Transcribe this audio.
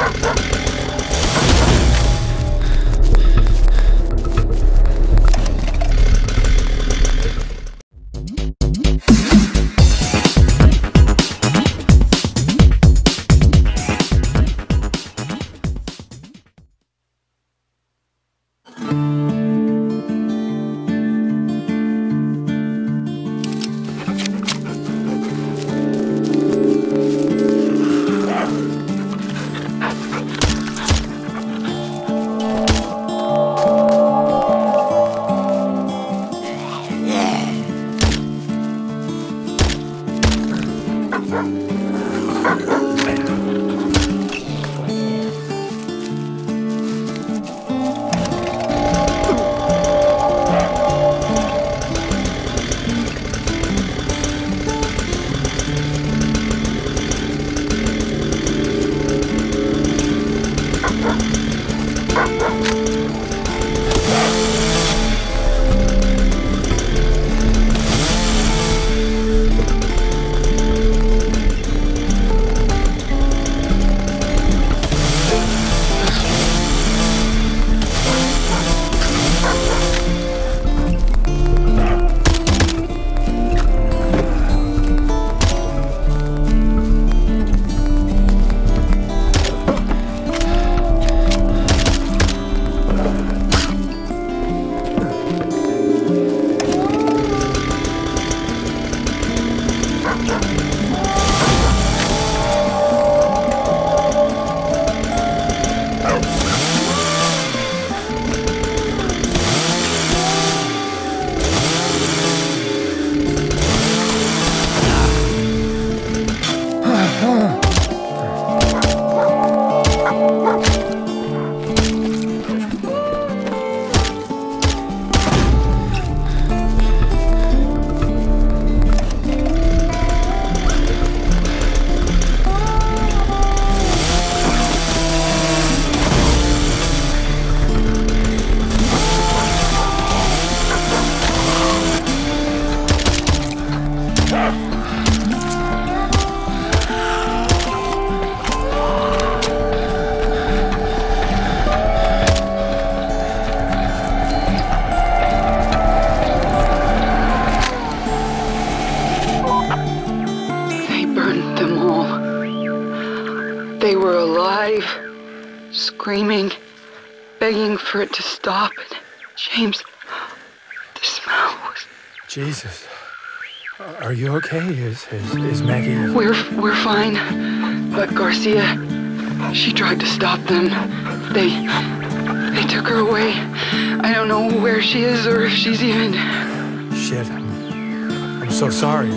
Ha ha! Screaming, begging for it to stop. And James, the smell was. Jesus. Are you okay? Is, is, is Maggie. We're, we're fine. But Garcia, she tried to stop them. They. They took her away. I don't know where she is or if she's even. Shit. I'm, I'm so sorry.